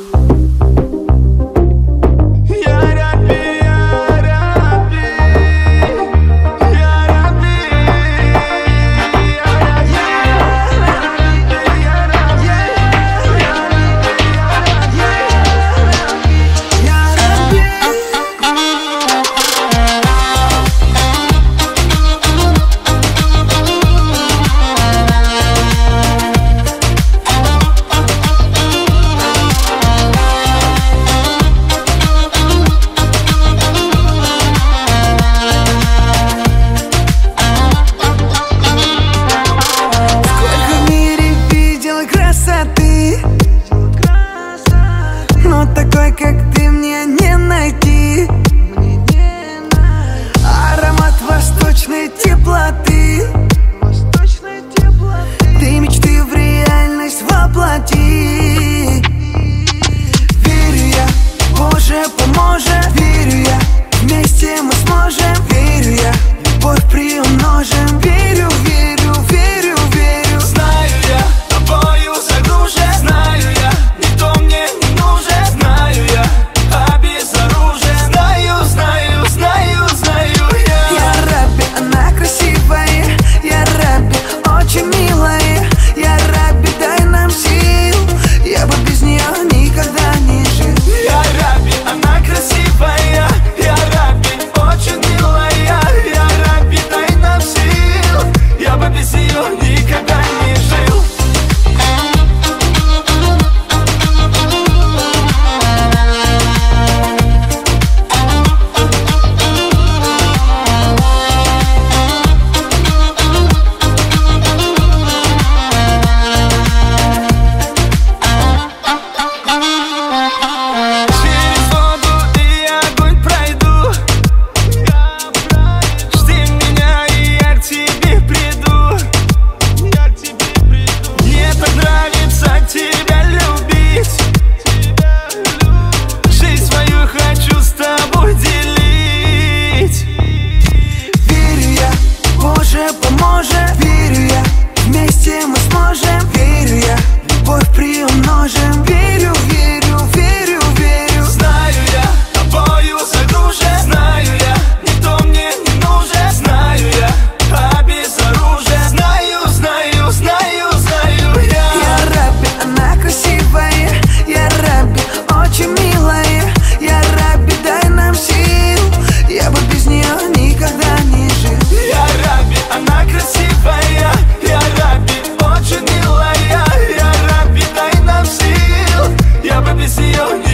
Thank see you.